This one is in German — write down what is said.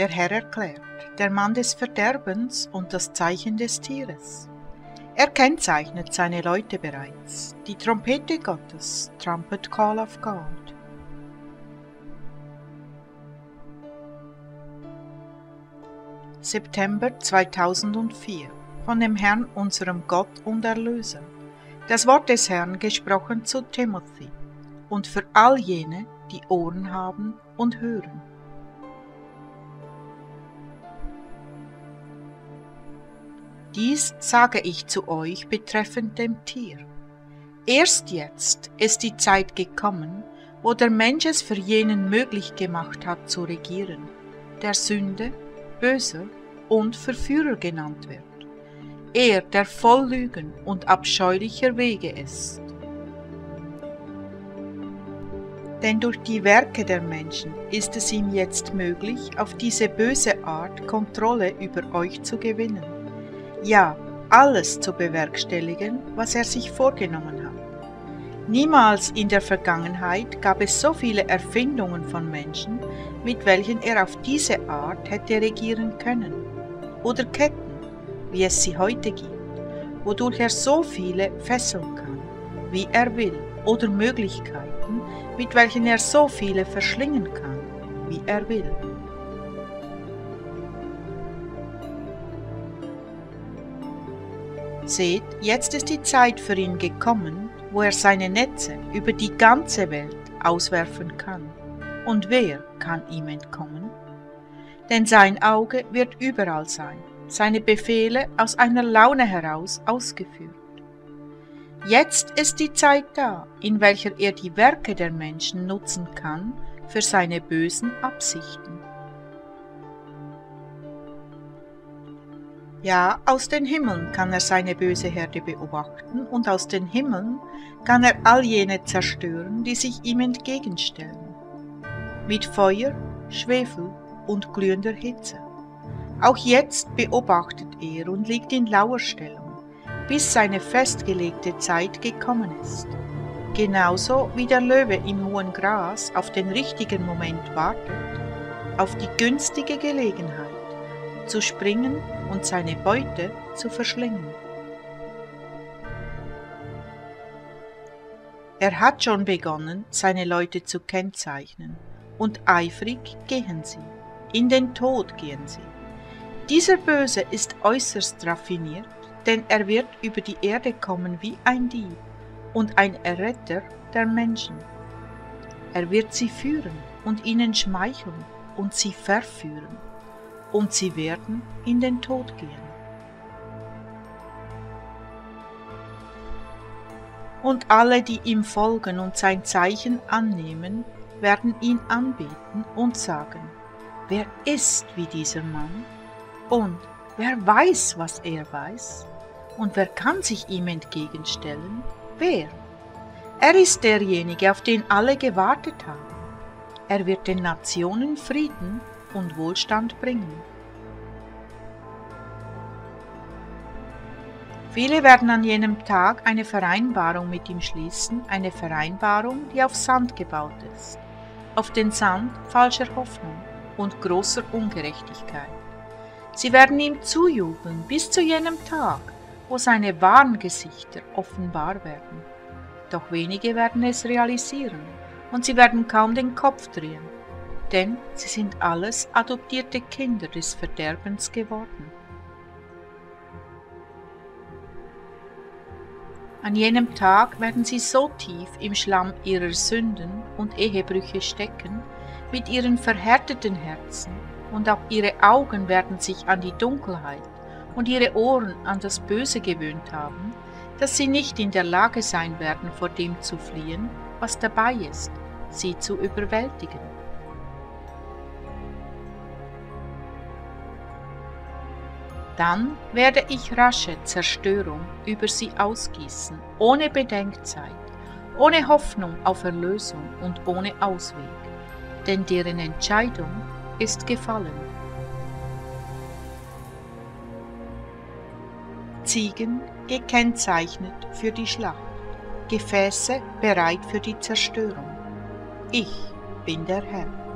Der Herr erklärt, der Mann des Verderbens und das Zeichen des Tieres. Er kennzeichnet seine Leute bereits. Die Trompete Gottes, Trumpet Call of God. September 2004 von dem Herrn unserem Gott und Erlöser. Das Wort des Herrn gesprochen zu Timothy und für all jene, die Ohren haben und hören. Dies sage ich zu euch betreffend dem Tier. Erst jetzt ist die Zeit gekommen, wo der Mensch es für jenen möglich gemacht hat zu regieren, der Sünde, Böser und Verführer genannt wird. Er, der voll Lügen und abscheulicher Wege ist. Denn durch die Werke der Menschen ist es ihm jetzt möglich, auf diese böse Art Kontrolle über euch zu gewinnen ja, alles zu bewerkstelligen, was er sich vorgenommen hat. Niemals in der Vergangenheit gab es so viele Erfindungen von Menschen, mit welchen er auf diese Art hätte regieren können, oder Ketten, wie es sie heute gibt, wodurch er so viele fesseln kann, wie er will, oder Möglichkeiten, mit welchen er so viele verschlingen kann, wie er will. Seht, jetzt ist die Zeit für ihn gekommen, wo er seine Netze über die ganze Welt auswerfen kann. Und wer kann ihm entkommen? Denn sein Auge wird überall sein, seine Befehle aus einer Laune heraus ausgeführt. Jetzt ist die Zeit da, in welcher er die Werke der Menschen nutzen kann für seine bösen Absichten. Ja, aus den Himmeln kann er seine böse Herde beobachten, und aus den Himmeln kann er all jene zerstören, die sich ihm entgegenstellen. Mit Feuer, Schwefel und glühender Hitze. Auch jetzt beobachtet er und liegt in Lauerstellung, bis seine festgelegte Zeit gekommen ist. Genauso wie der Löwe im hohen Gras auf den richtigen Moment wartet, auf die günstige Gelegenheit zu springen und seine Beute zu verschlingen. Er hat schon begonnen, seine Leute zu kennzeichnen, und eifrig gehen sie, in den Tod gehen sie. Dieser Böse ist äußerst raffiniert, denn er wird über die Erde kommen wie ein Dieb und ein Erretter der Menschen. Er wird sie führen und ihnen schmeicheln und sie verführen und sie werden in den Tod gehen. Und alle, die ihm folgen und sein Zeichen annehmen, werden ihn anbeten und sagen, wer ist wie dieser Mann? Und wer weiß, was er weiß? Und wer kann sich ihm entgegenstellen? Wer? Er ist derjenige, auf den alle gewartet haben. Er wird den Nationen Frieden und Wohlstand bringen. Viele werden an jenem Tag eine Vereinbarung mit ihm schließen, eine Vereinbarung, die auf Sand gebaut ist, auf den Sand falscher Hoffnung und großer Ungerechtigkeit. Sie werden ihm zujubeln bis zu jenem Tag, wo seine wahren Gesichter offenbar werden. Doch wenige werden es realisieren und sie werden kaum den Kopf drehen denn sie sind alles adoptierte Kinder des Verderbens geworden. An jenem Tag werden sie so tief im Schlamm ihrer Sünden und Ehebrüche stecken, mit ihren verhärteten Herzen, und auch ihre Augen werden sich an die Dunkelheit und ihre Ohren an das Böse gewöhnt haben, dass sie nicht in der Lage sein werden, vor dem zu fliehen, was dabei ist, sie zu überwältigen. Dann werde ich rasche Zerstörung über sie ausgießen, ohne Bedenkzeit, ohne Hoffnung auf Erlösung und ohne Ausweg, denn deren Entscheidung ist gefallen. Ziegen gekennzeichnet für die Schlacht, Gefäße bereit für die Zerstörung. Ich bin der Herr.